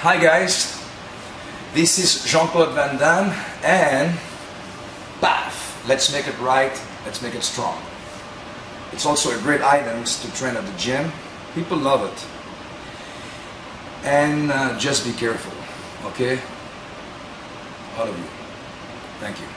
Hi guys, this is Jean-Claude Van Damme and paf! Let's make it right, let's make it strong. It's also a great item to train at the gym. People love it. And uh, just be careful, okay? All of you. Thank you.